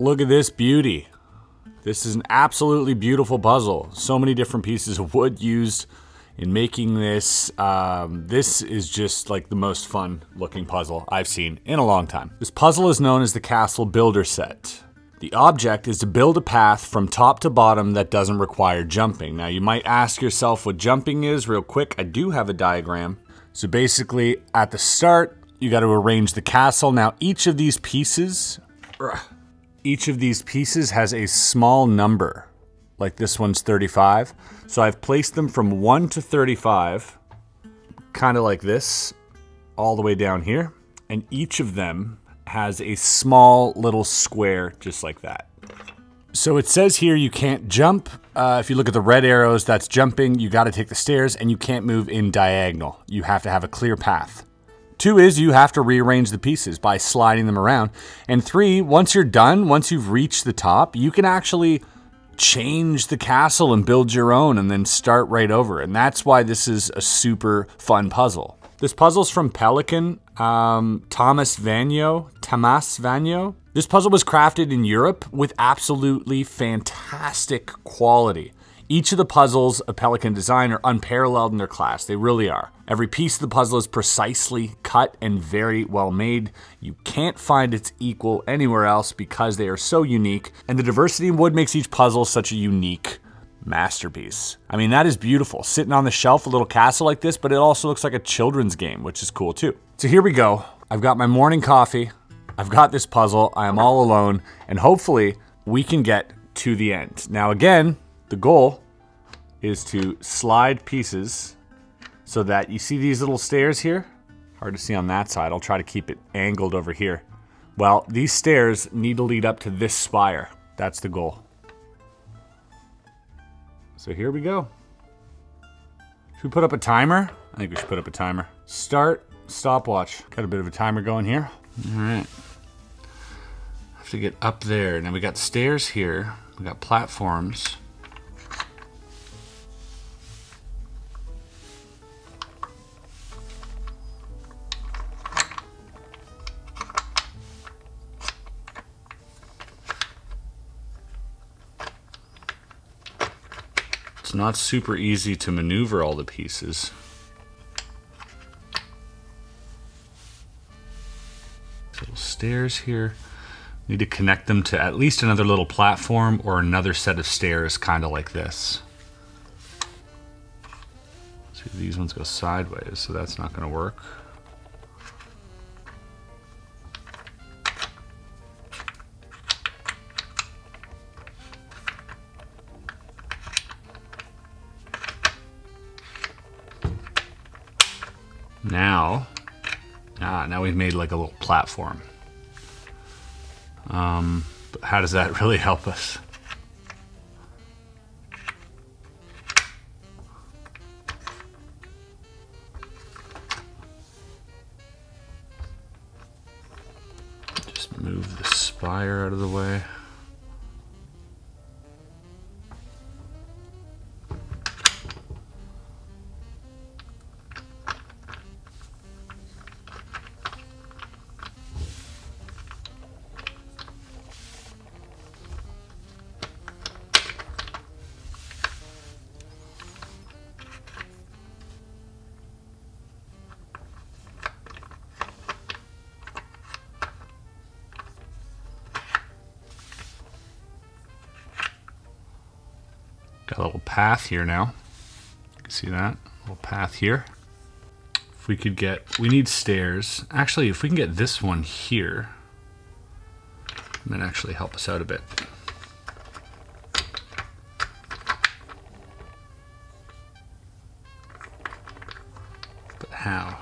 Look at this beauty. This is an absolutely beautiful puzzle. So many different pieces of wood used in making this. Um, this is just like the most fun looking puzzle I've seen in a long time. This puzzle is known as the Castle Builder Set. The object is to build a path from top to bottom that doesn't require jumping. Now you might ask yourself what jumping is real quick. I do have a diagram. So basically at the start, you got to arrange the castle. Now each of these pieces, each of these pieces has a small number. Like this one's 35. So I've placed them from 1 to 35, kind of like this, all the way down here. And each of them has a small little square just like that. So it says here you can't jump. Uh, if you look at the red arrows, that's jumping. You got to take the stairs and you can't move in diagonal. You have to have a clear path. Two is you have to rearrange the pieces by sliding them around. And three, once you're done, once you've reached the top, you can actually change the castle and build your own and then start right over. And that's why this is a super fun puzzle. This puzzle's from Pelikan, um, Thomas Vanyo, Tamas Vanyo. This puzzle was crafted in Europe with absolutely fantastic quality. Each of the puzzles of Pelikan design are unparalleled in their class. They really are. Every piece of the puzzle is precisely cut and very well made. You can't find its equal anywhere else because they are so unique, and the diversity in wood makes each puzzle such a unique masterpiece. I mean, that is beautiful. Sitting on the shelf, a little castle like this, but it also looks like a children's game, which is cool too. So here we go. I've got my morning coffee. I've got this puzzle. I am all alone, and hopefully we can get to the end. Now again, the goal is to slide pieces so that you see these little stairs here? Hard to see on that side. I'll try to keep it angled over here. Well, these stairs need to lead up to this spire. That's the goal. So here we go. Should we put up a timer? I think we should put up a timer. Start, stopwatch. Got a bit of a timer going here. All right. Have to get up there. Now we got stairs here. We got platforms. It's not super easy to maneuver all the pieces. Little stairs here. Need to connect them to at least another little platform or another set of stairs kind of like this. See, these ones go sideways, so that's not going to work. We've made like a little platform. Um, but how does that really help us? Just move the spire out of the way. Little path here now. You can see that little path here. If we could get, we need stairs. Actually, if we can get this one here, that actually help us out a bit. But how?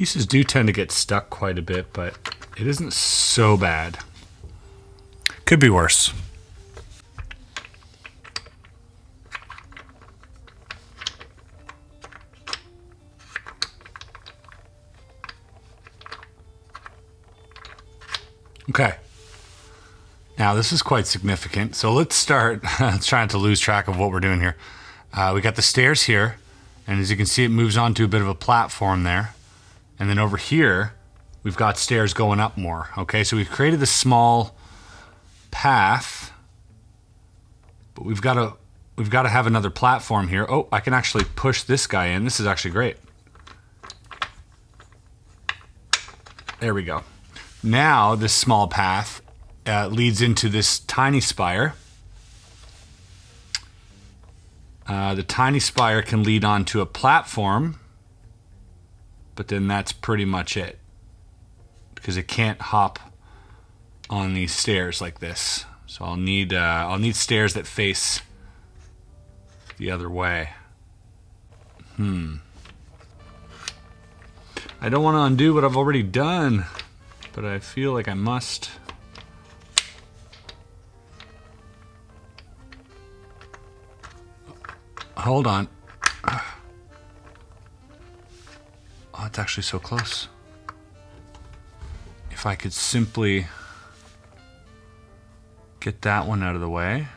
Pieces do tend to get stuck quite a bit, but it isn't so bad. Could be worse. Okay. Now this is quite significant. So let's start trying to lose track of what we're doing here. Uh, we got the stairs here, and as you can see, it moves on to a bit of a platform there. And then over here, we've got stairs going up more. Okay, so we've created this small path, but we've got to we've got to have another platform here. Oh, I can actually push this guy in. This is actually great. There we go. Now this small path uh, leads into this tiny spire. Uh, the tiny spire can lead onto a platform, but then that's pretty much it because it can't hop on these stairs like this. So I'll need uh, I'll need stairs that face the other way. Hmm. I don't want to undo what I've already done but I feel like I must. Hold on. Oh, it's actually so close. If I could simply get that one out of the way.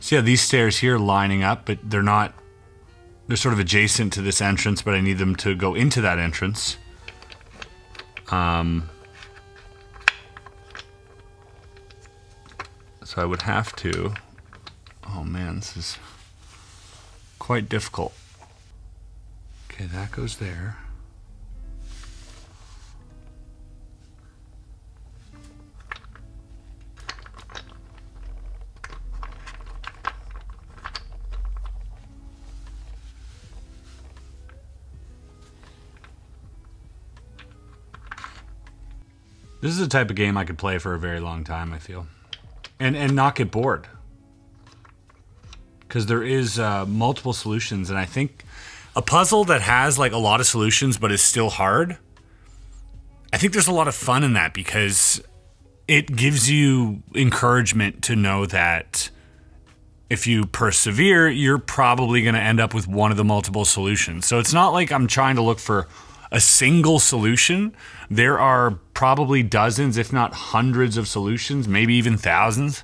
See how these stairs here lining up, but they're not they're sort of adjacent to this entrance, but I need them to go into that entrance. Um, so I would have to. Oh man, this is quite difficult. Okay, that goes there. This is the type of game I could play for a very long time, I feel. And and not get bored. Because there is uh, multiple solutions, and I think a puzzle that has like a lot of solutions but is still hard, I think there's a lot of fun in that because it gives you encouragement to know that if you persevere, you're probably going to end up with one of the multiple solutions. So it's not like I'm trying to look for a single solution. There are probably dozens, if not hundreds, of solutions, maybe even thousands.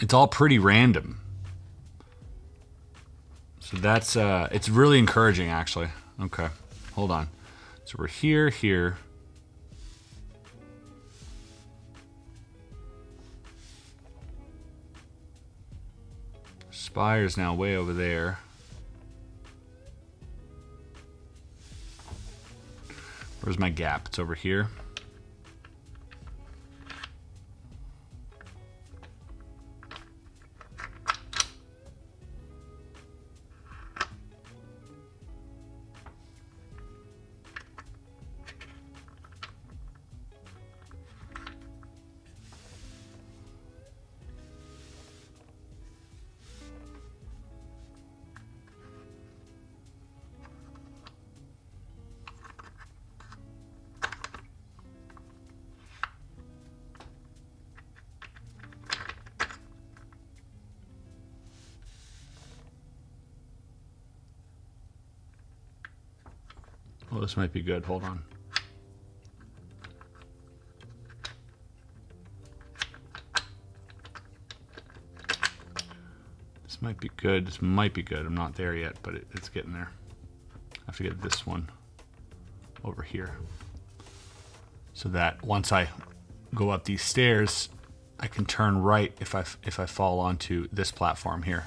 It's all pretty random. So that's, uh, it's really encouraging actually. Okay, hold on. So we're here, here. Spire's now way over there. Where's my gap? It's over here. Well, this might be good. Hold on. This might be good. This might be good. I'm not there yet, but it, it's getting there. I have to get this one over here. So that once I go up these stairs, I can turn right if I, if I fall onto this platform here.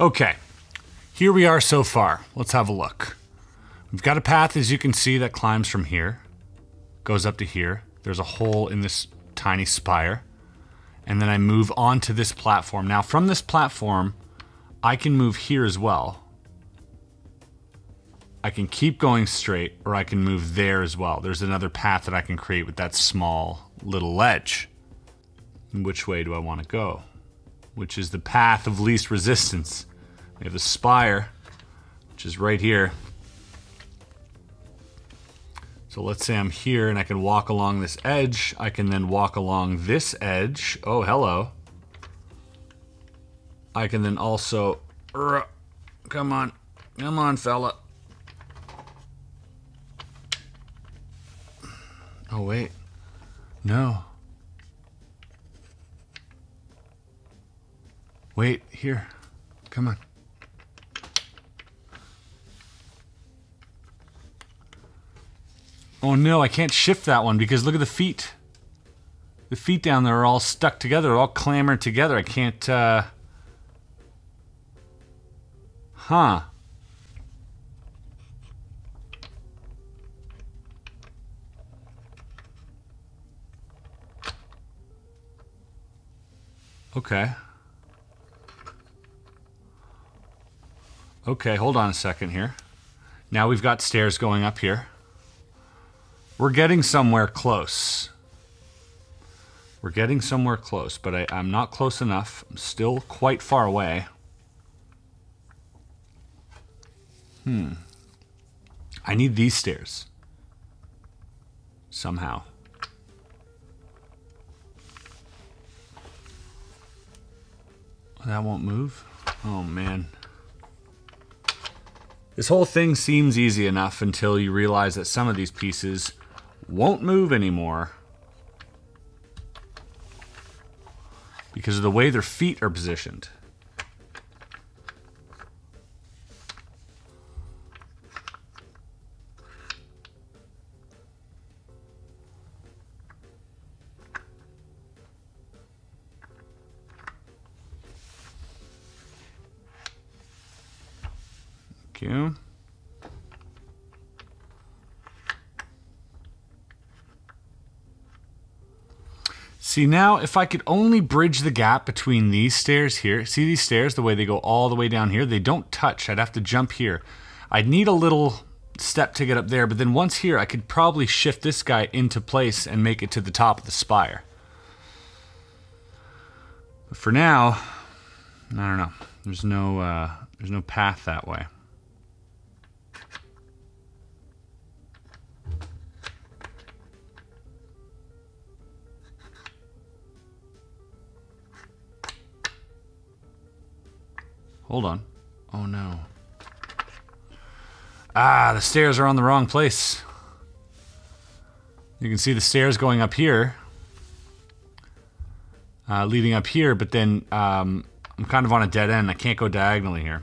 Okay, here we are so far. Let's have a look. We've got a path, as you can see, that climbs from here, goes up to here. There's a hole in this tiny spire. And then I move onto this platform. Now, from this platform, I can move here as well. I can keep going straight, or I can move there as well. There's another path that I can create with that small little ledge. Which way do I want to go? Which is the path of least resistance. We have the spire, which is right here. So let's say I'm here and I can walk along this edge. I can then walk along this edge. Oh, hello. I can then also... Come on. Come on, fella. Oh, wait. No. Wait, here. Come on. Oh no, I can't shift that one because look at the feet. The feet down there are all stuck together, all clamored together. I can't, uh... Huh. Okay. Okay, hold on a second here. Now we've got stairs going up here. We're getting somewhere close. We're getting somewhere close, but I, am not close enough. I'm still quite far away. Hmm. I need these stairs. Somehow. That won't move? Oh, man. This whole thing seems easy enough until you realize that some of these pieces won't move anymore because of the way their feet are positioned. Thank you. See now, if I could only bridge the gap between these stairs here, see these stairs, the way they go all the way down here, they don't touch. I'd have to jump here. I'd need a little step to get up there, but then once here, I could probably shift this guy into place and make it to the top of the spire. But for now, I don't know. There's no, uh, there's no path that way. Hold on. Oh no. Ah, the stairs are on the wrong place. You can see the stairs going up here. Uh, leading up here, but then um, I'm kind of on a dead end. I can't go diagonally here.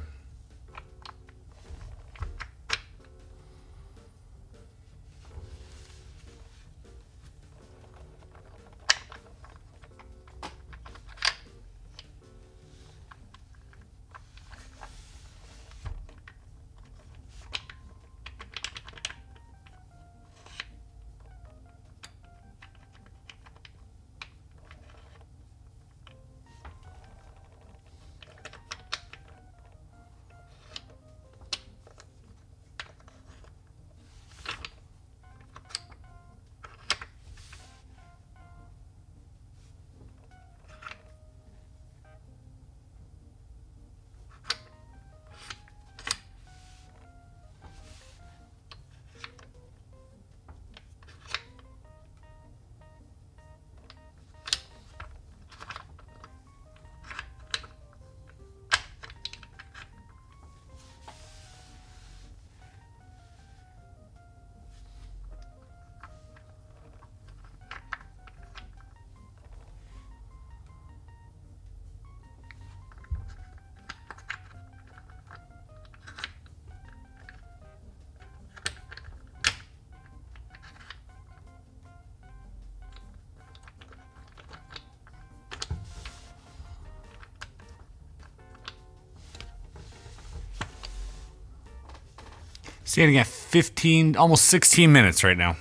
Standing at 15, almost 16 minutes right now.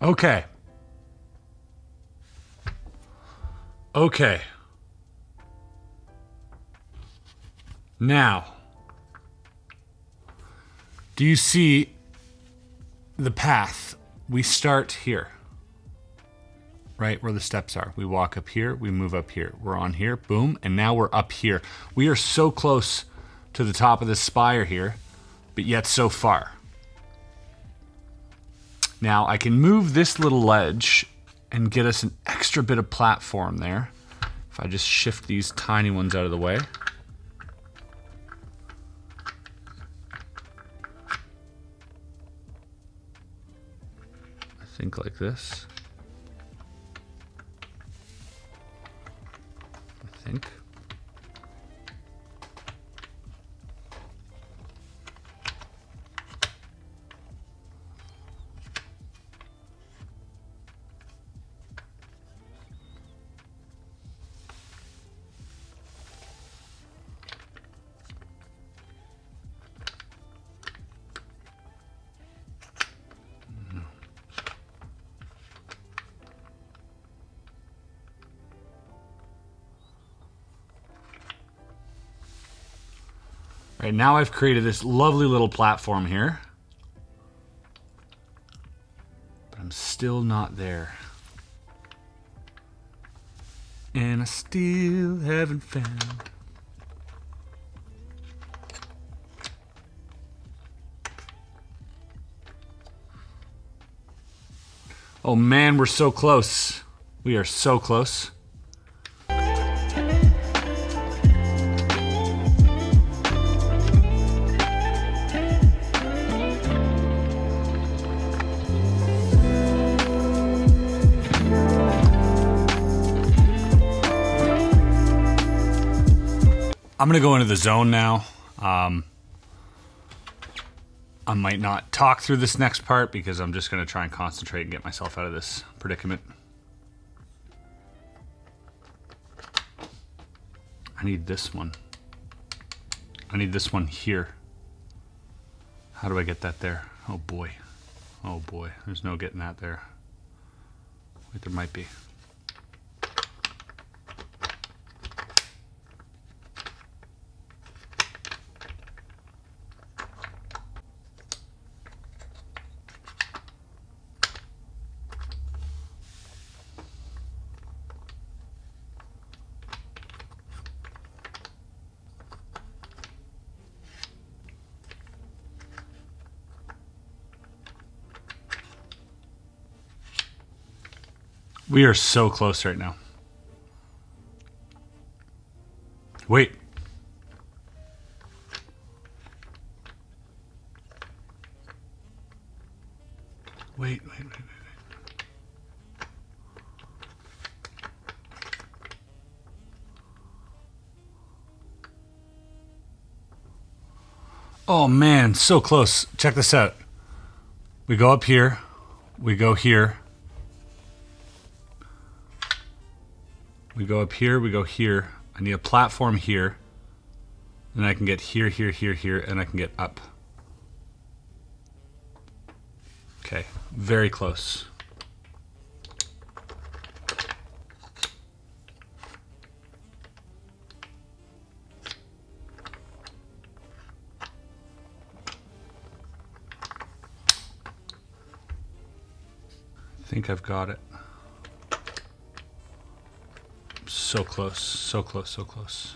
Okay. Okay. Now, do you see the path? We start here, right where the steps are. We walk up here, we move up here. We're on here, boom, and now we're up here. We are so close to the top of the spire here, but yet so far. Now I can move this little ledge and get us an extra bit of platform there. If I just shift these tiny ones out of the way. I think like this. Right now I've created this lovely little platform here. But I'm still not there. And I still haven't found. Oh man, we're so close. We are so close. I'm gonna go into the zone now. Um, I might not talk through this next part because I'm just gonna try and concentrate and get myself out of this predicament. I need this one. I need this one here. How do I get that there? Oh boy. Oh boy. There's no getting that there. Wait, there might be. We are so close right now. Wait. Wait, wait, wait, wait. Oh man, so close. Check this out. We go up here, we go here, We go up here, we go here. I need a platform here. And I can get here, here, here, here, and I can get up. Okay, very close. I think I've got it. So close, so close, so close.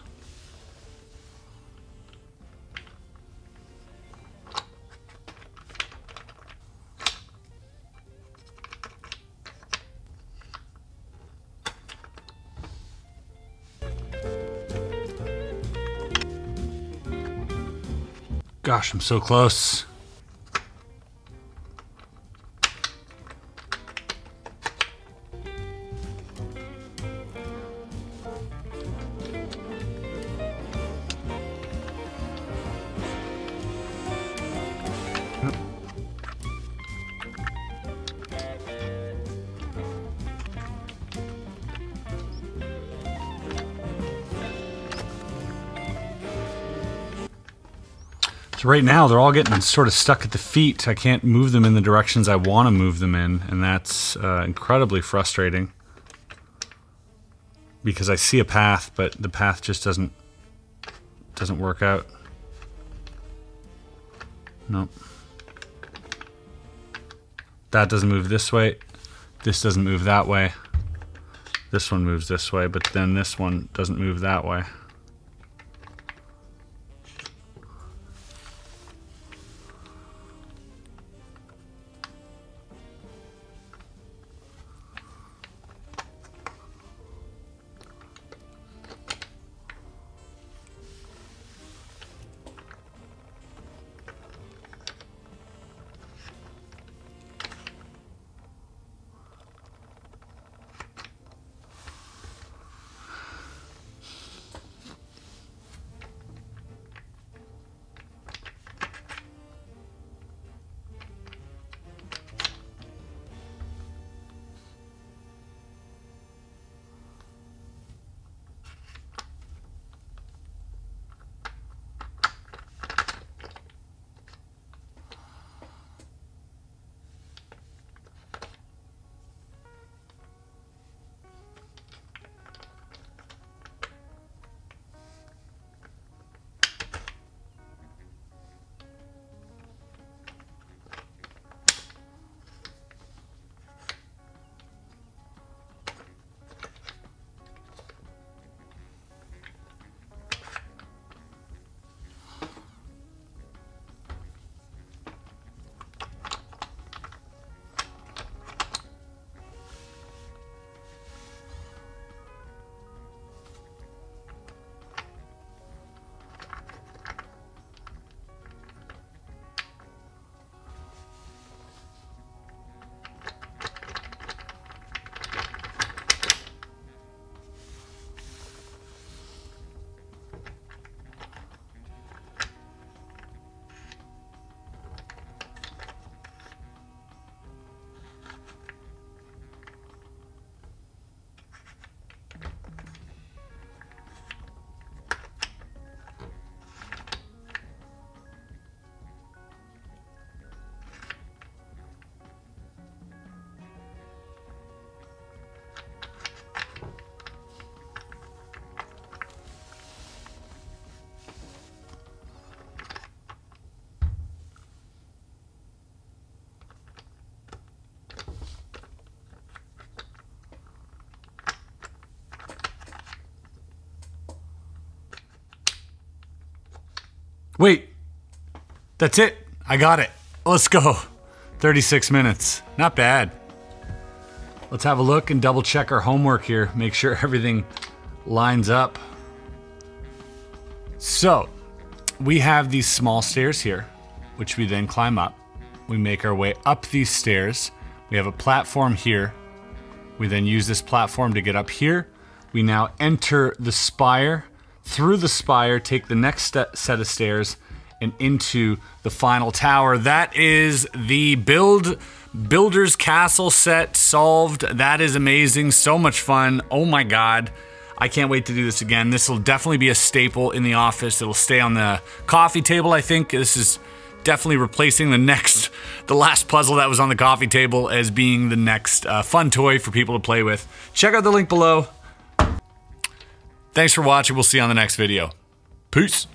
Gosh, I'm so close. Right now they're all getting sort of stuck at the feet. I can't move them in the directions I want to move them in, and that's uh, incredibly frustrating. Because I see a path, but the path just doesn't doesn't work out. Nope. That doesn't move this way. This doesn't move that way. This one moves this way, but then this one doesn't move that way. Wait. That's it. I got it. Let's go. 36 minutes. Not bad. Let's have a look and double check our homework here. Make sure everything lines up. So, we have these small stairs here, which we then climb up. We make our way up these stairs. We have a platform here. We then use this platform to get up here. We now enter the spire through the spire, take the next set of stairs, and into the final tower. That is the build builder's castle set solved. That is amazing. So much fun. Oh my god. I can't wait to do this again. This will definitely be a staple in the office. It'll stay on the coffee table, I think. This is definitely replacing the next, the last puzzle that was on the coffee table as being the next uh, fun toy for people to play with. Check out the link below. Thanks for watching. We'll see you on the next video. Peace.